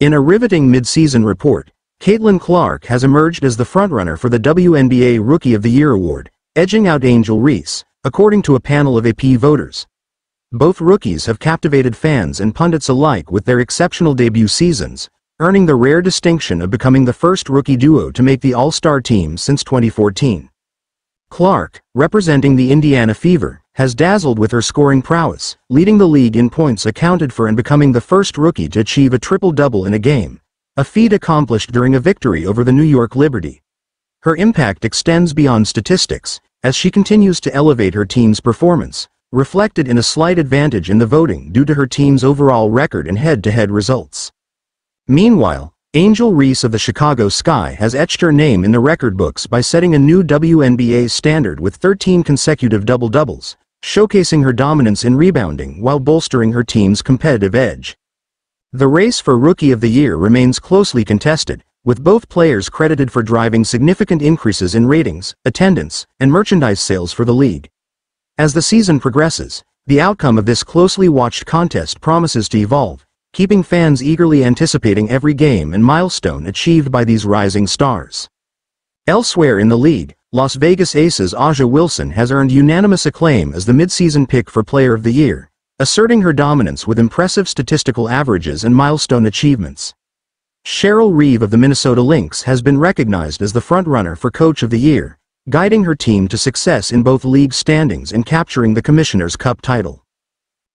In a riveting mid-season report, Caitlin Clark has emerged as the frontrunner for the WNBA Rookie of the Year award, edging out Angel Reese, according to a panel of AP voters. Both rookies have captivated fans and pundits alike with their exceptional debut seasons, earning the rare distinction of becoming the first rookie duo to make the All-Star team since 2014. Clark, representing the Indiana Fever, has dazzled with her scoring prowess, leading the league in points accounted for and becoming the first rookie to achieve a triple-double in a game, a feat accomplished during a victory over the New York Liberty. Her impact extends beyond statistics, as she continues to elevate her team's performance, reflected in a slight advantage in the voting due to her team's overall record and head-to-head results. Meanwhile, Angel Reese of the Chicago Sky has etched her name in the record books by setting a new WNBA standard with 13 consecutive double-doubles, showcasing her dominance in rebounding while bolstering her team's competitive edge. The race for Rookie of the Year remains closely contested, with both players credited for driving significant increases in ratings, attendance, and merchandise sales for the league. As the season progresses, the outcome of this closely watched contest promises to evolve, keeping fans eagerly anticipating every game and milestone achieved by these rising stars. Elsewhere in the league, Las Vegas Aces A'ja Wilson has earned unanimous acclaim as the midseason pick for Player of the Year, asserting her dominance with impressive statistical averages and milestone achievements. Cheryl Reeve of the Minnesota Lynx has been recognized as the frontrunner for Coach of the Year, guiding her team to success in both league standings and capturing the Commissioner's Cup title.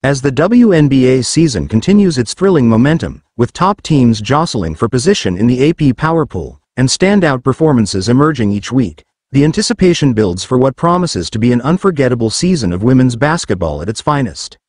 As the WNBA season continues its thrilling momentum, with top teams jostling for position in the AP Power Poll, and standout performances emerging each week, the anticipation builds for what promises to be an unforgettable season of women's basketball at its finest.